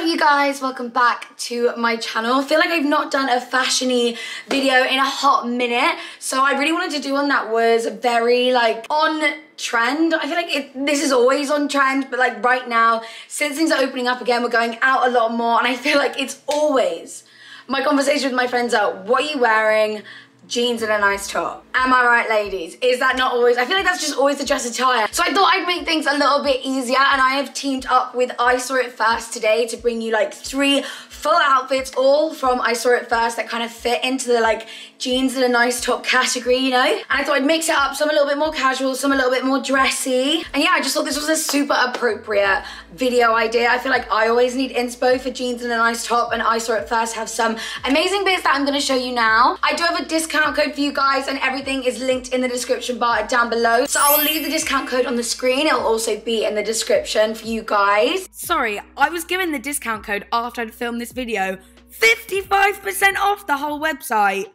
up you guys? Welcome back to my channel. I feel like I've not done a fashiony video in a hot minute. So I really wanted to do one that was very like on trend. I feel like it, this is always on trend, but like right now, since things are opening up again, we're going out a lot more and I feel like it's always my conversation with my friends are, what are you wearing? Jeans and a nice top. Am I right, ladies? Is that not always? I feel like that's just always the dress attire. So I thought I'd make things a little bit easier and I have teamed up with I Saw It First today to bring you like three full outfits all from I Saw It First that kind of fit into the like jeans and a nice top category, you know? And I thought I'd mix it up, some a little bit more casual, some a little bit more dressy. And yeah, I just thought this was a super appropriate video idea. I feel like I always need inspo for jeans and a nice top and I Saw It First have some amazing bits that I'm gonna show you now. I do have a discount code for you guys and everything is linked in the description bar down below. So I'll leave the discount code on the screen. It'll also be in the description for you guys. Sorry, I was given the discount code after I'd filmed this this video 55% off the whole website.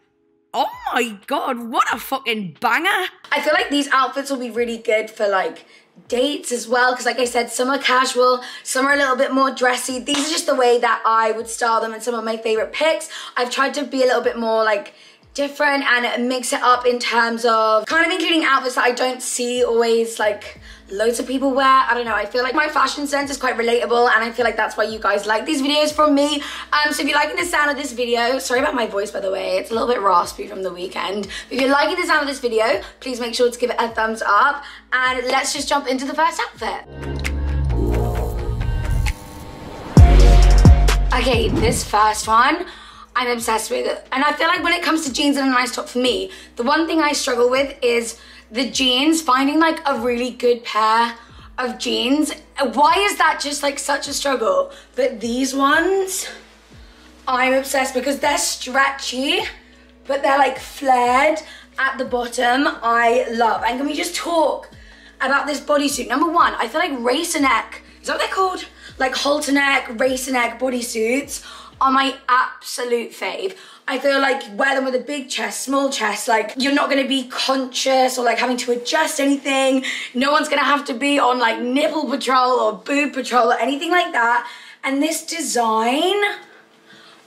Oh my god, what a fucking banger. I feel like these outfits will be really good for like dates as well because like I said some are casual some are a little bit more dressy these are just the way that I would style them and some of my favorite picks I've tried to be a little bit more like different and mix it up in terms of kind of including outfits that I don't see always like loads of people wear. I don't know, I feel like my fashion sense is quite relatable and I feel like that's why you guys like these videos from me. Um, so if you're liking the sound of this video, sorry about my voice by the way, it's a little bit raspy from the weekend. But if you're liking the sound of this video, please make sure to give it a thumbs up and let's just jump into the first outfit. Okay, this first one, I'm obsessed with it. And I feel like when it comes to jeans and a nice top for me, the one thing I struggle with is the jeans, finding like a really good pair of jeans. Why is that just like such a struggle? But these ones, I'm obsessed because they're stretchy, but they're like flared at the bottom. I love. And can we just talk about this bodysuit? Number one, I feel like racer neck, is that what they're called? Like halter neck, racer neck bodysuits are my absolute fave. I feel like wear them with a big chest, small chest, like you're not gonna be conscious or like having to adjust anything. No one's gonna have to be on like nipple patrol or boob patrol or anything like that. And this design,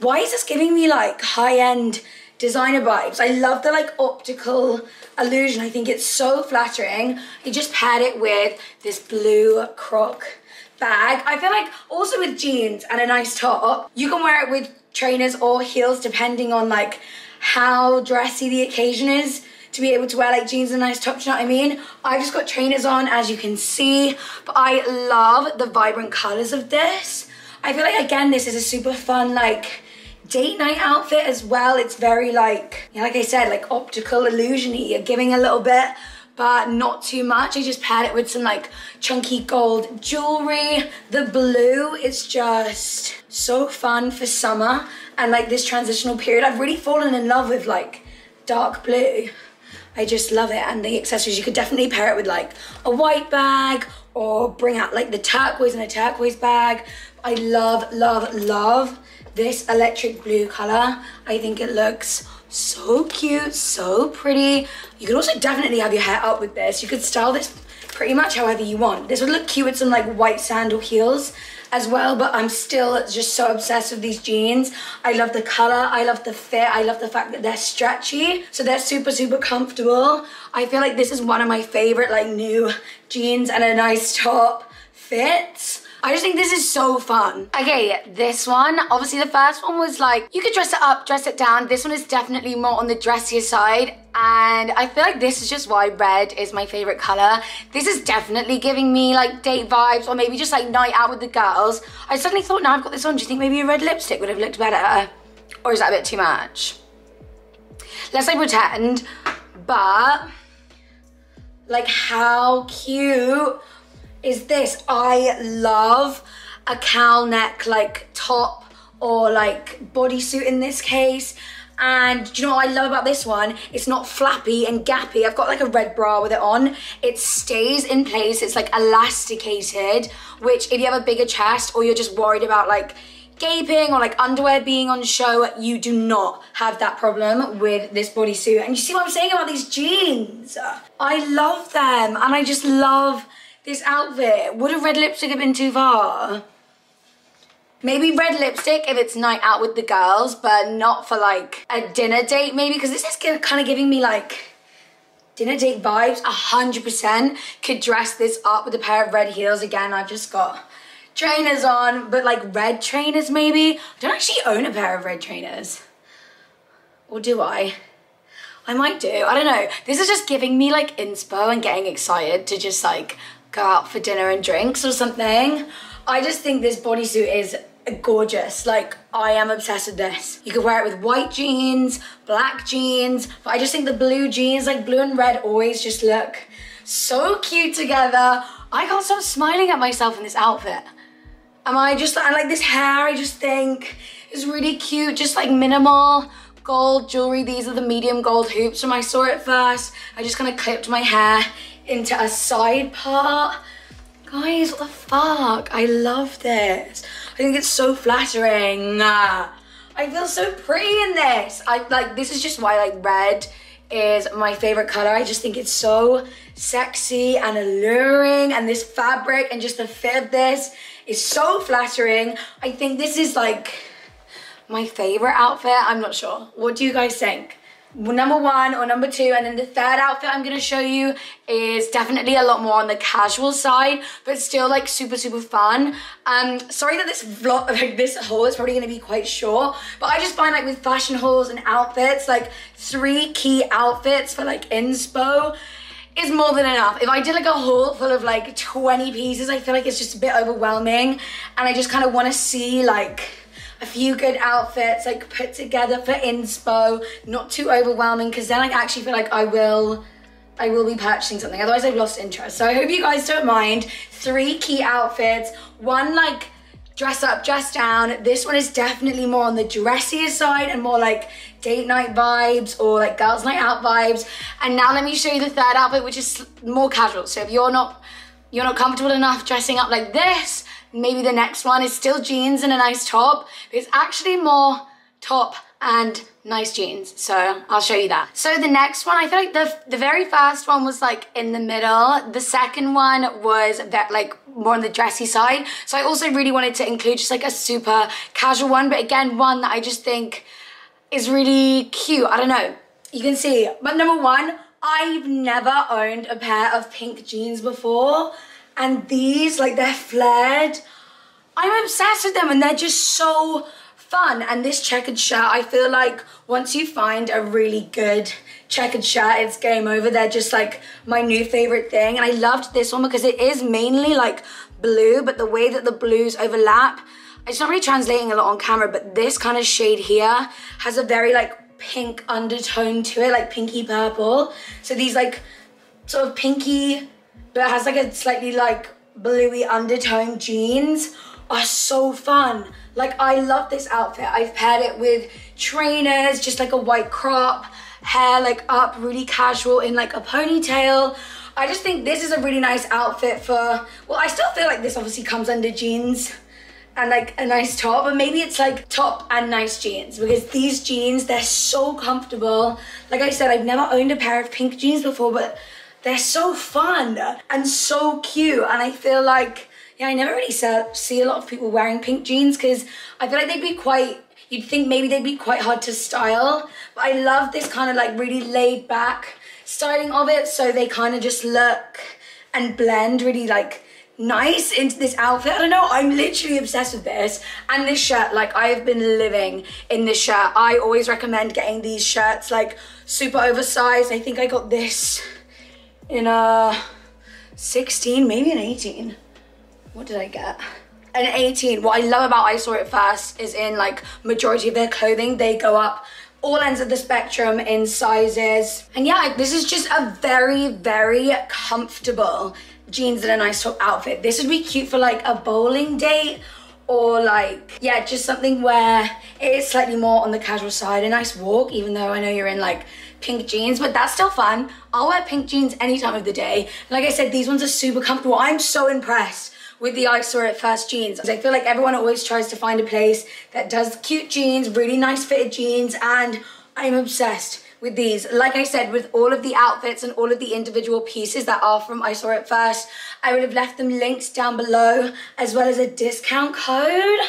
why is this giving me like high-end designer vibes? I love the like optical illusion. I think it's so flattering. I just paired it with this blue croc bag. I feel like also with jeans and a nice top, you can wear it with trainers or heels depending on like how dressy the occasion is to be able to wear like jeans and a nice top, you know what I mean? I just got trainers on as you can see, but I love the vibrant colors of this. I feel like again, this is a super fun like date night outfit as well. It's very like, like I said, like optical illusion-y. You're giving a little bit but not too much. I just paired it with some like chunky gold jewelry. The blue is just so fun for summer and like this transitional period. I've really fallen in love with like dark blue. I just love it. And the accessories, you could definitely pair it with like a white bag or bring out like the turquoise in a turquoise bag. I love, love, love this electric blue color. I think it looks so cute, so pretty. You could also definitely have your hair up with this. You could style this pretty much however you want. This would look cute with some like white sandal heels as well, but I'm still just so obsessed with these jeans. I love the color, I love the fit, I love the fact that they're stretchy, so they're super, super comfortable. I feel like this is one of my favorite like new jeans and a nice top fits. I just think this is so fun. Okay, this one, obviously the first one was like, you could dress it up, dress it down. This one is definitely more on the dressier side. And I feel like this is just why red is my favorite color. This is definitely giving me like date vibes or maybe just like night out with the girls. I suddenly thought, now I've got this on, do you think maybe a red lipstick would have looked better? Or is that a bit too much? Let's say pretend, but like how cute is this. I love a cowl neck like top or like bodysuit in this case. And do you know what I love about this one? It's not flappy and gappy. I've got like a red bra with it on. It stays in place. It's like elasticated, which if you have a bigger chest or you're just worried about like gaping or like underwear being on show, you do not have that problem with this bodysuit. And you see what I'm saying about these jeans? I love them and I just love this outfit. Would a red lipstick have been too far? Maybe red lipstick if it's night out with the girls, but not for like a dinner date maybe, because this is kind of giving me like dinner date vibes. 100% could dress this up with a pair of red heels. Again, I've just got trainers on, but like red trainers maybe. I don't actually own a pair of red trainers. Or do I? I might do, I don't know. This is just giving me like inspo and getting excited to just like go out for dinner and drinks or something. I just think this bodysuit is gorgeous. Like, I am obsessed with this. You could wear it with white jeans, black jeans, but I just think the blue jeans, like blue and red always just look so cute together. I can't stop smiling at myself in this outfit. Am I just, I like this hair, I just think is really cute, just like minimal gold jewelry. These are the medium gold hoops from I saw it first. I just kind of clipped my hair into a side part. Guys, what the fuck? I love this. I think it's so flattering. I feel so pretty in this. I like, this is just why like red is my favorite color. I just think it's so sexy and alluring and this fabric and just the fit of this is so flattering. I think this is like my favorite outfit. I'm not sure. What do you guys think? Number one or number two and then the third outfit I'm gonna show you is definitely a lot more on the casual side but still like super super fun um sorry that this vlog like this haul is probably gonna be quite short but I just find like with fashion hauls and outfits like three key outfits for like inspo is more than enough. If I did like a haul full of like 20 pieces, I feel like it's just a bit overwhelming and I just kind of want to see like a few good outfits like put together for inspo, not too overwhelming because then I actually feel like I will I will be purchasing something. Otherwise I've lost interest. So I hope you guys don't mind. Three key outfits, one like dress up, dress down. This one is definitely more on the dressier side and more like date night vibes or like girls night out vibes. And now let me show you the third outfit, which is more casual. So if you're not you're not comfortable enough dressing up like this, maybe the next one is still jeans and a nice top. It's actually more top and nice jeans. So I'll show you that. So the next one, I feel like the, the very first one was like in the middle. The second one was that like more on the dressy side. So I also really wanted to include just like a super casual one. But again, one that I just think is really cute. I don't know. You can see. But number one, I've never owned a pair of pink jeans before. And these, like they're flared. I'm obsessed with them and they're just so fun. And this checkered shirt, I feel like once you find a really good checkered shirt, it's game over. They're just like my new favorite thing. And I loved this one because it is mainly like blue, but the way that the blues overlap, it's not really translating a lot on camera, but this kind of shade here has a very like pink undertone to it, like pinky purple. So these like sort of pinky but it has like a slightly like bluey undertone jeans are so fun. Like I love this outfit. I've paired it with trainers, just like a white crop, hair like up, really casual in like a ponytail. I just think this is a really nice outfit for, well, I still feel like this obviously comes under jeans and like a nice top, but maybe it's like top and nice jeans because these jeans, they're so comfortable. Like I said, I've never owned a pair of pink jeans before, but they're so fun and so cute. And I feel like, yeah, I never really see a lot of people wearing pink jeans because I feel like they'd be quite, you'd think maybe they'd be quite hard to style. But I love this kind of like really laid back styling of it. So they kind of just look and blend really like nice into this outfit. I don't know, I'm literally obsessed with this. And this shirt, like I have been living in this shirt. I always recommend getting these shirts like super oversized. I think I got this in a 16, maybe an 18. What did I get? An 18. What I love about I Saw It First is in like majority of their clothing, they go up all ends of the spectrum in sizes. And yeah, this is just a very, very comfortable jeans and a nice top outfit. This would be cute for like a bowling date or like, yeah, just something where it is slightly more on the casual side. A nice walk, even though I know you're in like pink jeans, but that's still fun. I'll wear pink jeans any time of the day. Like I said, these ones are super comfortable. I'm so impressed with the I Saw It First jeans. I feel like everyone always tries to find a place that does cute jeans, really nice fitted jeans, and I'm obsessed with these. Like I said, with all of the outfits and all of the individual pieces that are from I Saw It First, I would have left them linked down below, as well as a discount code.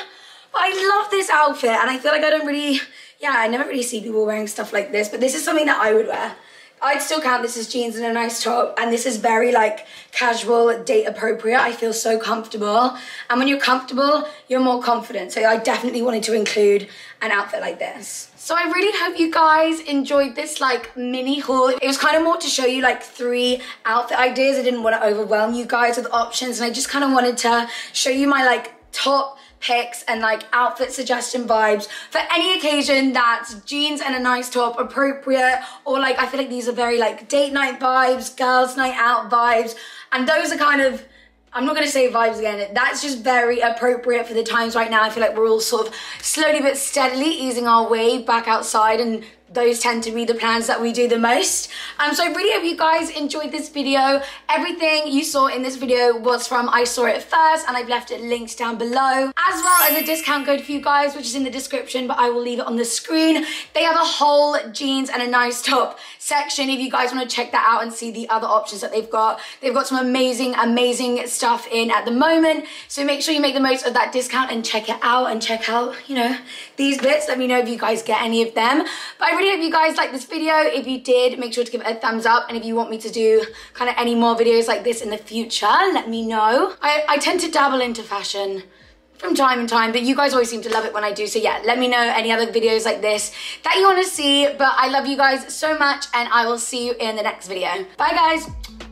I love this outfit and I feel like I don't really, yeah, I never really see people wearing stuff like this, but this is something that I would wear. I'd still count this as jeans and a nice top and this is very like casual, date appropriate. I feel so comfortable. And when you're comfortable, you're more confident. So I definitely wanted to include an outfit like this. So I really hope you guys enjoyed this like mini haul. It was kind of more to show you like three outfit ideas. I didn't want to overwhelm you guys with options and I just kind of wanted to show you my like top picks and like outfit suggestion vibes for any occasion that's jeans and a nice top appropriate or like I feel like these are very like date night vibes, girls night out vibes and those are kind of I'm not gonna say vibes again. That's just very appropriate for the times right now. I feel like we're all sort of slowly but steadily easing our way back outside and those tend to be the plans that we do the most. Um, so I really hope you guys enjoyed this video. Everything you saw in this video was from I Saw It First and I've left it linked down below as well as a discount code for you guys which is in the description but I will leave it on the screen. They have a whole jeans and a nice top section if you guys want to check that out and see the other options that they've got. They've got some amazing, amazing stuff in at the moment. So make sure you make the most of that discount and check it out and check out, you know, these bits. Let me know if you guys get any of them. But I really hope you guys liked this video. If you did, make sure to give it a thumbs up. And if you want me to do kind of any more videos like this in the future, let me know. I, I tend to dabble into fashion from time to time, but you guys always seem to love it when I do. So yeah, let me know any other videos like this that you want to see. But I love you guys so much and I will see you in the next video. Bye guys.